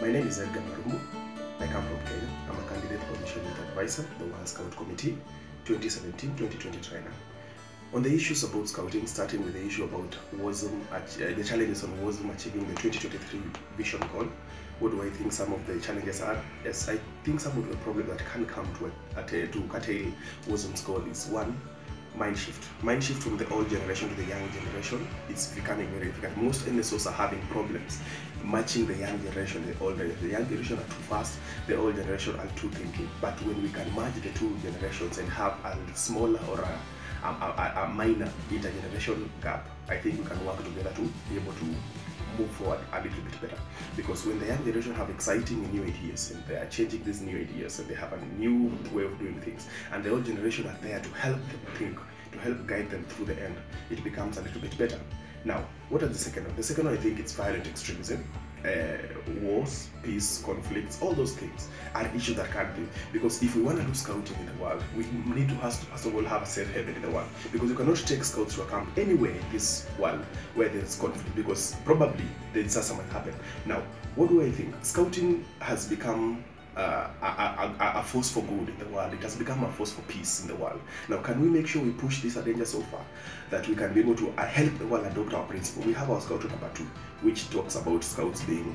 My name is Edgar Marumbu. I come from Kenya. I'm a candidate position youth advisor, the World Scout Committee 2017-2020 trainer. On the issues about scouting, starting with the issue about WOSM, uh, the challenges on WOSM achieving the 2023 vision goal, what do I think some of the challenges are? Yes, I think some of the problems that can come to, at, to curtail WOSM's goal is one, mind shift. Mind shift from the old generation to the young generation is becoming very difficult. Most NSOs are having problems matching the young generation, the older. The young generation are too fast, the old generation are too thinking. But when we can merge the two generations and have a smaller or a, a, a, a minor intergeneration gap, I think we can work together to be able to move forward a little bit better. Because when the young generation have exciting new ideas and they are changing these new ideas and they have a new way of doing things, and the old generation are there to help them think, to help guide them through the end, it becomes a little bit better. Now, what are the second one? The second one, I think it's violent extremism. Uh, wars, peace, conflicts, all those things are issues that can't be. Because if we want to do scouting in the world, we need to first, first of all have safe haven in the world. Because you cannot take scouts to a camp anywhere in this world where there's conflict, because probably the disaster might happen. Now, what do I think? Scouting has become uh, a, a, a, force for good in the world. It has become a force for peace in the world. Now, can we make sure we push this agenda so far that we can be able to uh, help the world adopt our principle? We have our Scout number two, which talks about scouts being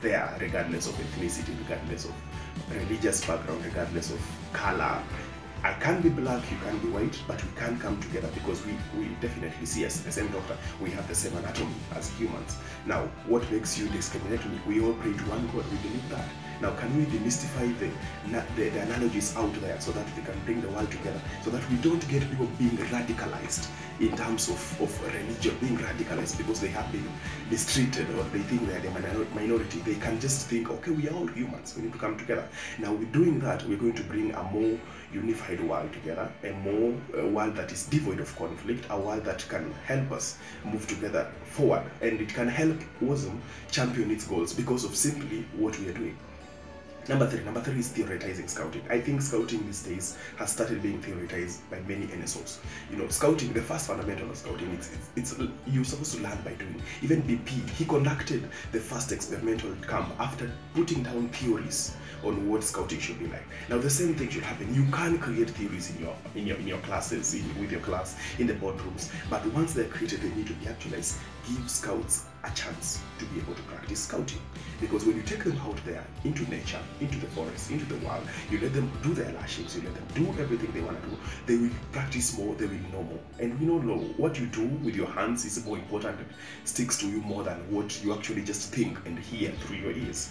there regardless of ethnicity, regardless of religious background, regardless of color. I can be black, you can be white, but we can come together because we, we definitely see as the same doctor. We have the same anatomy as humans. Now, what makes you discriminatory? We all pray to one God, we believe that. Now, can we demystify the, the, the, analogies out there so that we can bring the world together, so that we don't get people being radicalized in terms of, of religion, being radicalized because they have been mistreated or they think they're the minority. They can just think, okay, we are all humans, we need to come together. Now, with doing that, we're going to bring a more unified world together, a more a world that is devoid of conflict, a world that can help us move together forward, and it can help WOSM champion its goals because of simply what we are doing. Number three, number three is theoretizing scouting. I think scouting these days has started being theoretized by many NSOs. You know, scouting, the first fundamental of scouting, it's, it's, it's you're supposed to learn by doing. Even BP, he conducted the first experimental camp after putting down theories on what scouting should be like. Now the same thing should happen. You can create theories in your in your in your classes, in, with your class, in the boardrooms, but once they're created, they need to be actualized. Give scouts a chance to be able to practice scouting. Because when you take them out there into nature, into the forest, into the wild, you let them do their lashings, you let them do everything they want to do, they will practice more, they will know more. And we know what you do with your hands is more important, it sticks to you more than what you actually just think and hear through your ears.